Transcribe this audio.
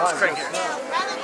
Crank it.